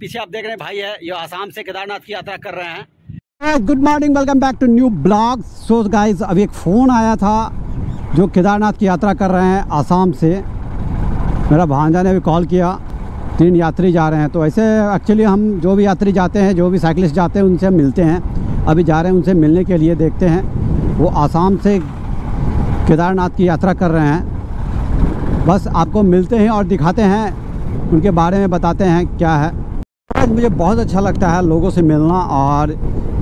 पीछे आप देख रहे हैं, भाई है, ये आसाम से केदारनाथ की यात्रा कर रहे हैं। Good morning welcome back to new blog so guys अभी एक फ़ोन आया था जो केदारनाथ की यात्रा कर रहे हैं आसाम से। मेरा भांजा ने अभी कॉल किया, तीन यात्री जा रहे हैं। तो ऐसे एक्चुअली हम जो भी यात्री जाते हैं, जो भी साइकिलिस्ट जाते हैं, उनसे मिलते हैं। अभी जा रहे हैं उनसे मिलने के लिए, देखते हैं। वो आसाम से केदारनाथ की यात्रा कर रहे हैं। बस आपको मिलते हैं और दिखाते हैं, उनके बारे में बताते हैं क्या है। आज मुझे बहुत अच्छा लगता है लोगों से मिलना और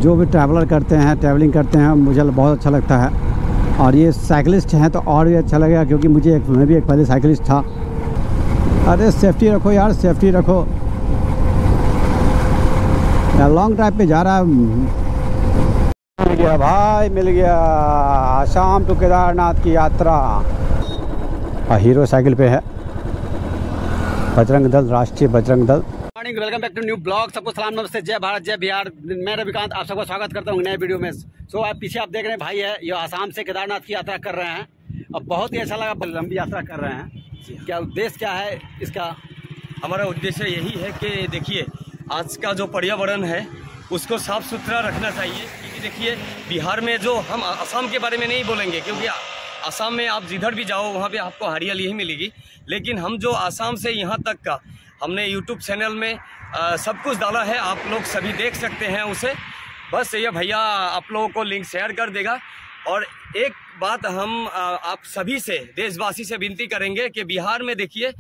जो भी ट्रैवलर करते हैं ट्रैवलिंग करते हैं, मुझे बहुत अच्छा लगता है। और ये साइकिलिस्ट हैं तो और भी अच्छा लगेगा क्योंकि मुझे एक, मैं भी एक पहले साइकिलिस्ट था। अरे सेफ्टी रखो यार सेफ्टी रखो। यार लॉन्ग ड्राइव पे जा रहा है। मिल गया भाई, मिल गया। आसाम टू केदारनाथ की यात्रा। और हीरो साइकिल पे है। Bajrang Dal, Rashtriya Bajrang Dal. Morning welcome back to new blog सबको सलाम नमस्ते जय भारत जय बिहार। मैं रविकांत आप सबका स्वागत करता हूँ नए वीडियो में। सो आप पीछे आप देख रहे हैं भाई है ये आसाम से केदारनाथ की यात्रा कर रहे हैं। और बहुत ही अच्छा लगा लंबी यात्रा कर रहे हैं। क्या उद्देश्य क्या है इसका? हमारा उद्देश्य यही है कि देखिए आज का जो पर्यावरण है उसको साफ़ सुथरा रखना चाहिए। क्योंकि देखिए बिहार में जो हम असम के बारे में नहीं बोलेंगे क्योंकि असम में आप जिधर भी जाओ वहाँ पे आपको हरियाली ही मिलेगी। लेकिन हम जो आसाम से यहाँ तक का हमने यूट्यूब चैनल में आ, सब कुछ डाला है आप लोग सभी देख सकते हैं उसे। बस ये भैया आप लोगों को लिंक शेयर कर देगा। और एक बात हम आ, आप सभी से देशवासी से विनती करेंगे कि बिहार में देखिए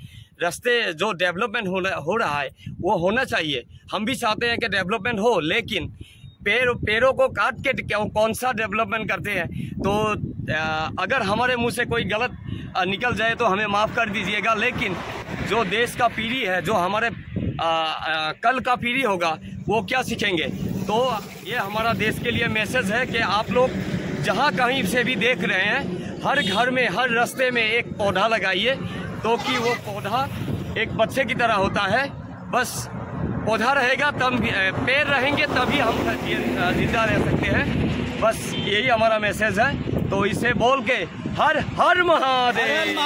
रास्ते जो डेवलपमेंट हो, हो रहा है वो होना चाहिए। हम भी चाहते हैं कि डेवलपमेंट हो लेकिन पेड़ पेड़ों को काट के कौन सा डेवलपमेंट करते हैं? तो अगर हमारे मुँह से कोई गलत निकल जाए तो हमें माफ़ कर दीजिएगा लेकिन जो देश का पीढ़ी है जो हमारे आ, आ, कल का पीढ़ी होगा वो क्या सीखेंगे? तो ये हमारा देश के लिए मैसेज है कि आप लोग जहाँ कहीं से भी देख रहे हैं हर घर में हर रास्ते में एक पौधा लगाइए तो कि वो पौधा एक बच्चे की तरह होता है। बस पौधा रहेगा तब पेड़ रहेंगे तभी हम ज़िंदा रह सकते हैं। बस यही हमारा मैसेज है। तो इसे बोल के हर हर महादेव।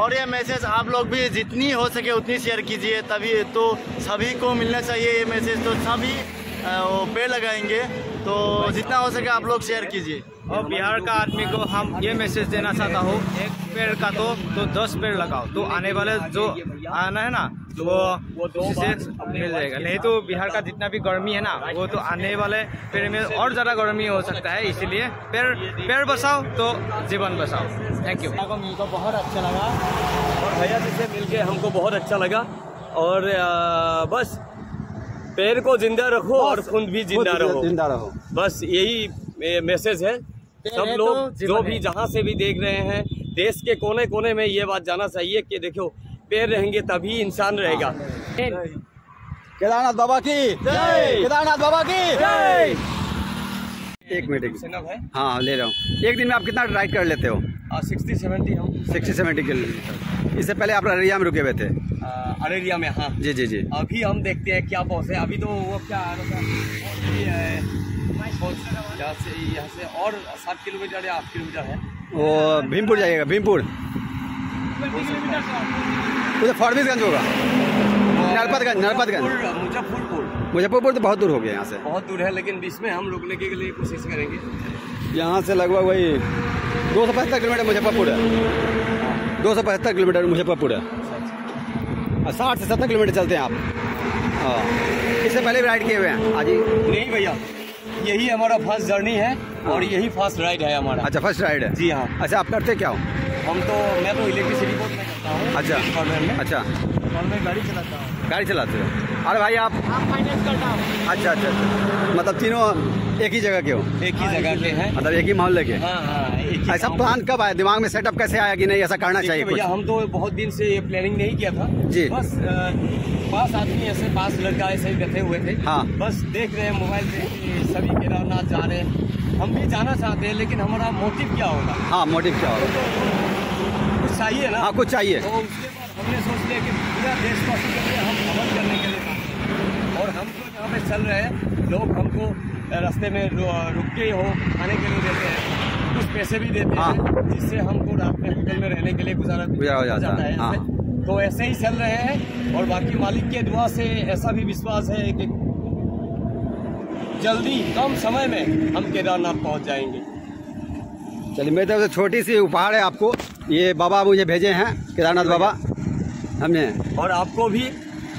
और ये मैसेज आप लोग भी जितनी हो सके उतनी शेयर कीजिए तभी तो सभी को मिलना चाहिए ये मैसेज तो सभी पेड़ लगाएँगे। तो जितना हो सके आप लोग शेयर कीजिए। और बिहार का आदमी को हम ये मैसेज देना चाहता हूँ, एक पेड़ का तो तो दस पेड़ लगाओ। तो आने वाले जो आना है ना तो वो वो से मिल जाएगा। नहीं तो बिहार का जितना भी गर्मी है ना, वो तो आने वाले पेड़ में और ज़्यादा गर्मी हो सकता है, इसीलिए पेड़ पेड़ बसाओ तो जीवन बसाओ। थैंक यू मिलकर बहुत अच्छा लगा। और भैया जी से मिल हमको बहुत अच्छा लगा। और बस पेड़ को ज़िंदा रखो और खुद भी ज़िंदा रहो। ज़िंदा रहो। बस यही मैसेज है। सब तो लोग जो भी जहाँ से भी देख रहे हैं देश के कोने कोने में ये बात जाना चाहिए कि देखो पेड़ रहेंगे तभी इंसान रहेगा। केदारनाथ बाबा की केदारनाथ बाबा की। एक मिनट एक हाँ? ले रहा हूँ। एक दिन में आप कितना राइड कर लेते हो? सिक्सटी सेवेंटी हम सिक्सटी सेवेंटी किलोमीटर इससे पहले आप अररिया में रुके हुए थे? अररिया में हाँ। जी जी जी। अभी हम देखते हैं क्या पहुँचे अभी तो वो क्या यहाँ से यहाँ से और सात किलोमीटर या आठ किलोमीटर है। वो भीमपुर जाइएगा भीमपुर। उधर फॉरबिसगंज होगा। नरपतगंज नरपतगंज मुजफ्फरपुर। मुजफ्फरपुर तो बहुत दूर हो गया यहाँ से। बहुत दूर है लेकिन बीच में हम रुकने के लिए कोशिश करेंगे। यहाँ से लगभग वही दो सौ पचहत्तर किलोमीटर मुजफ्फरपुर है। दो सौ पचहत्तर किलोमीटर मुजफ्फरपुर है। साठ से सत्तर किलोमीटर चलते हैं आप। हाँ। इससे पहले भी राइड किए हुए हैं। आज ही नहीं भैया यही हमारा फ़र्स्ट जर्नी है और यही फ़र्स्ट राइड है हमारा। अच्छा फ़र्स्ट राइड है। जी हाँ। अच्छा आप करते क्या हो? हम तो मैं तो इलेक्ट्रिसिटी बोर्ड में करता हूँ। अच्छा। अच्छा। मैं गाड़ी चलाता हूँ। गाड़ी चलाते हो? अरे भाई आप फाइनेंस करता हूँ। अच्छा अच्छा अच्छा। मतलब तीनों एक ही जगह के हो? एक ही जगह के हैं। मतलब एक ही मोहल्ले के? हाँ हाँ ऐसा प्लान कब आया? दिमाग में सेटअप कैसे आया कि नहीं ऐसा करना चाहिए भैया हम तो बहुत दिन से ये प्लानिंग नहीं किया था। जी। बस पास आदमी ऐसे पास लड़का ऐसे बैठे हुए थे। हाँ। बस देख रहे हैं मोबाइल पे सभी केदारनाथ जा रहे हैं। हम भी जाना चाहते हैं लेकिन हमारा मोटिव क्या होगा? हाँ मोटिव क्या होगा? कुछ चाहिए ना? हाँ कुछ चाहिए। तो उसके बाद हमने सोच लिया कि पूरा देशवासी के लिए हम भ्रमण करने के लिए और हम तो जहाँ पे चल रहे हैं। लोग हमको रास्ते में रुक के हो खाने के लिए देते हैं। कुछ पैसे भी देते हाँ। हैं। जिससे हमको रात में होटल में रहने के लिए गुजारा गुजारा हो जाता है, हाँ। ऐसे। तो ऐसे ही चल रहे हैं और बाकी मालिक के दुआ से ऐसा भी विश्वास है कि जल्दी कम समय में हम केदारनाथ पहुँच जाएँगे। चलिए मेरी तरफ़ से छोटी सी उपहार है आपको। ये बाबा मुझे भेजे हैं केदारनाथ बाबा। हमने और आपको भी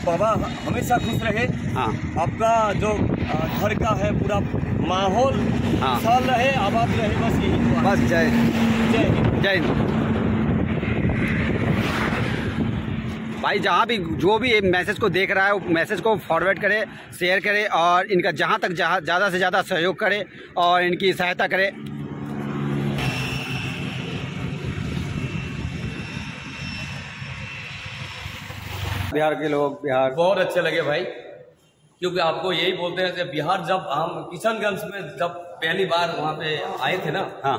बाबा हमेशा खुश रहे। हाँ। आपका जो घर का है पूरा माहौल हाँ। साल रहे आबाद रहे बस यही बस जय जय हिंद। जय हिंद। भाई जहाँ भी जो भी मैसेज को देख रहा है वो मैसेज को फॉरवर्ड करे शेयर करे और इनका जहाँ तक जहाँ ज़्यादा से ज़्यादा सहयोग करे और इनकी सहायता करे। बिहार के लोग बिहार। बहुत अच्छे लगे भाई। क्योंकि आपको यही बोलते हैं कि बिहार जब हम किशनगंज में जब पहली बार वहाँ पे आए थे ना हाँ।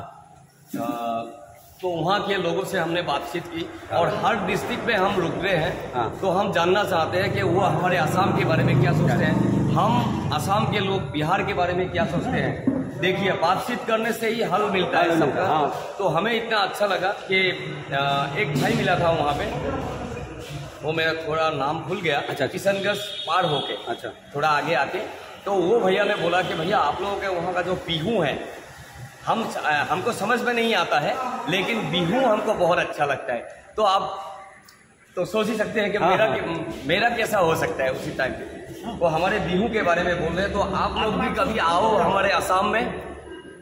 तो वहाँ के लोगों से हमने बातचीत की और हर डिस्ट्रिक्ट में हम रुक रहे हैं। हाँ। तो हम जानना चाहते हैं कि वो हमारे असम के बारे में क्या सोचते हैं। हम असम के लोग बिहार के बारे में क्या सोचते हैं? देखिए बातचीत करने से ही हल मिलता है सबका। हाँ। तो हमें इतना अच्छा लगा कि एक भाई मिला था वहाँ पे। वो मेरा थोड़ा नाम भूल गया। अच्छा। किशनगंज पार होके। अच्छा। थोड़ा आगे आके। तो वो भैया ने बोला कि भैया आप लोगों के वहाँ का जो बिहू है हम हमको समझ में नहीं आता है लेकिन बिहू हमको बहुत अच्छा लगता है। तो आप तो सोच ही सकते हैं कि हाँ, मेरा हाँ। मेरा कैसा हो सकता है उसी टाइम पे। वो हमारे बिहू के बारे में बोल रहे हैं तो आप लोग भी कभी आओ हमारे असम में।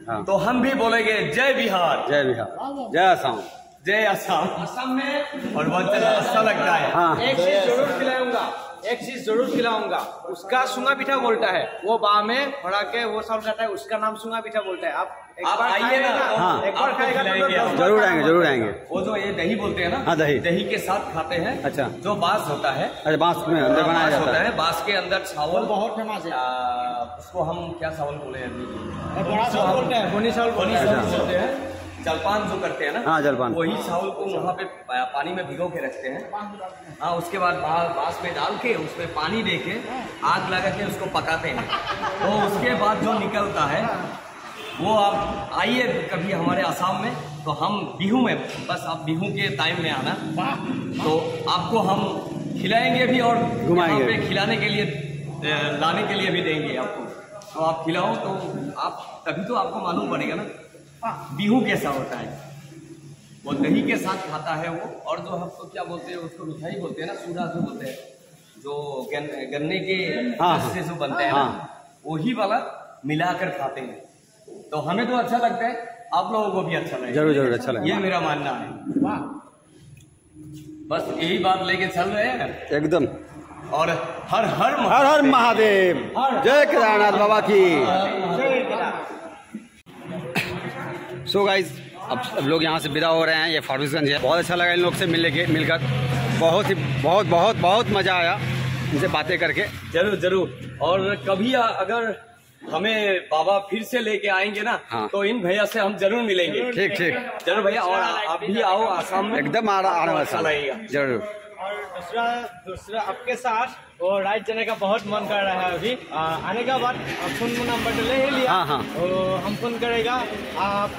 हाँ। तो हम भी बोलेंगे जय बिहार। जय बिहार। जय आसाम। जय असम असम में और बहुत अच्छा लगता है। हाँ। एक चीज़ ज़रूर खिलाऊँगा एक चीज़ ज़रूर खिलाऊँगा। उसका सुंगा पीठा बोलता है। वो बा में भरा के वो सब रहता है उसका नाम सुंगा पीठा बोलता है। आप एक आप बार आइए ना, हाँ। एक बार खाएगा तो ज़रूर आएँगे ज़रूर आएँगे। वो जो ये दही बोलते हैं ना हाँ, दही। दही के साथ खाते हैं। अच्छा। जो बाँस होता है। अरे बाँस में अंदर बनाया जाता होता है। है बाँस के अंदर चावल। बहुत फ़ेमस है। उसको हम क्या चावल बोले? अभी बड़ा चावल बोलते हैं बोनी चावल बनी चावल बोलते हैं। जलपान जो करते हैं ना हाँ, जलपान। वही चावल को वहाँ पे पानी में भिगो के रखते हैं। हाँ उसके बाद बाँस में डाल के उसमें पानी दे के आग लगा के उसको पकाते हैं। तो उसके बाद जो निकलता है वो आप आइए कभी हमारे आसाम में तो हम बिहू में बस आप बिहू के टाइम में आना। तो आपको हम खिलाएँगे भी और घुमाएँगे पे खिलाने के लिए लाने के लिए भी देंगे आपको। तो आप खिलाओ तो आप तभी तो आपको मालूम पड़ेगा ना। बिहू कैसा होता है? वो दही के साथ खाता है वो और जो हम तो क्या बोलते हैं उसको मिठाई बोलते हैं ना सूधा जो बोलते हैं जो गन, गन्ने के हाँ, से जो बनते हैं हाँ। वही वाला मिलाकर खाते हैं। तो हमें तो अच्छा लगता है आप लोगों को भी अच्छा लगेगा। ज़रूर ज़रूर अच्छा लगा ये मेरा मानना है। बस यही बात लेके चल रहे हैं। एकदम। और हर हर हर हर महादेव। जय केदारनाथ बाबा की। सो so गाइज़ अब अब लोग यहाँ से विदा हो रहे हैं। ये फारबिसगंज है। बहुत अच्छा लगा इन लोग से मिलने के मिलकर। बहुत ही बहुत बहुत बहुत मज़ा आया इनसे बातें करके। ज़रूर ज़रूर। और कभी अगर हमें बाबा फिर से लेके आएँगे ना हाँ। तो इन भैया से हम ज़रूर मिलेंगे। ठीक ठीक। ज़रूर भैया और आप भी आओ आसाम में। एकदम आ रहा आने अच्छा वाला लगेगा। ज़रूर। और दूसरा दूसरा आपके साथ वो राइड जाने का बहुत मन कर रहा है अभी। आ, आने का बाद फ़ोन नंबर तो ले ही लिया। हाँ, हाँ। तो हम फ़ोन करेगा आप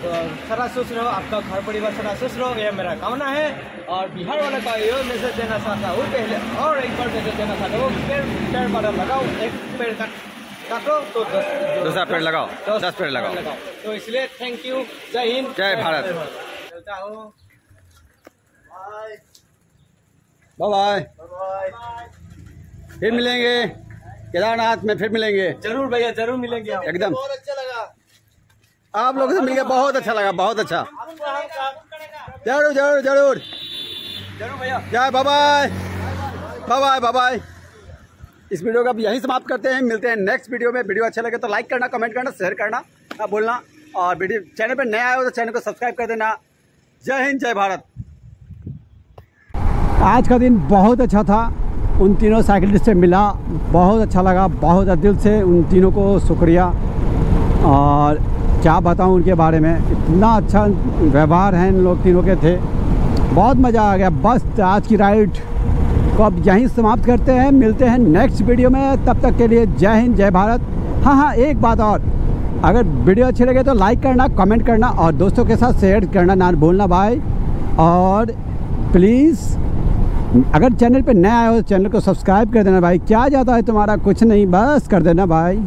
सारा खुश रहो आपका घर परिवार सारा खुश रहो ये मेरा कामना है। और बिहार वाले का ये मैसेज देना चाहता हूँ पहले और एक बार मैसेज देना चाहता हूँ पेड़ पेड़ पौधा लगाओ एक पेड़ काट काटो तो दस दूसरा पेड़ लगाओ दस पेड़ लगाओ। तो इसलिए थैंक यू जय हिंद। जय भारत। चलता हूँ। बाय बाय फिर मिलेंगे। केदारनाथ में फिर मिलेंगे। ज़रूर भैया ज़रूर मिलेंगे एकदम। बहुत अच्छा लगा। आप लोगों से मिलकर बहुत अच्छा लगा बहुत अच्छा। ज़रूर ज़रूर ज़रूर। ज़रूर भैया। जय बाय बाय बाय बाय इस वीडियो का अब यहीं समाप्त करते हैं। मिलते हैं नेक्स्ट वीडियो में। वीडियो अच्छा लगे तो लाइक करना कमेंट करना शेयर करना बोलना और वीडियो चैनल पर नया आए हो तो चैनल को सब्सक्राइब कर देना। जय हिंद जय भारत। आज का दिन बहुत अच्छा था। उन तीनों साइकिलिस्ट से मिला, बहुत अच्छा लगा, बहुत दिल से उन तीनों को शुक्रिया। और क्या बताऊँ उनके बारे में, इतना अच्छा व्यवहार है इन लोग तीनों के थे। बहुत मज़ा आ गया। बस आज की राइड को अब यहीं समाप्त करते हैं। मिलते हैं नेक्स्ट वीडियो में। तब तक के लिए जय हिंद, जय भारत। हाँ हाँ एक बात और। अगर वीडियो अच्छी लगे तो लाइक करना कमेंट करना और दोस्तों के साथ शेयर करना ना भूलना भाई। और प्लीज़ अगर चैनल पे नया आए हो तो चैनल को सब्सक्राइब कर देना भाई। क्या जाता है तुम्हारा? कुछ नहीं, बस कर देना भाई।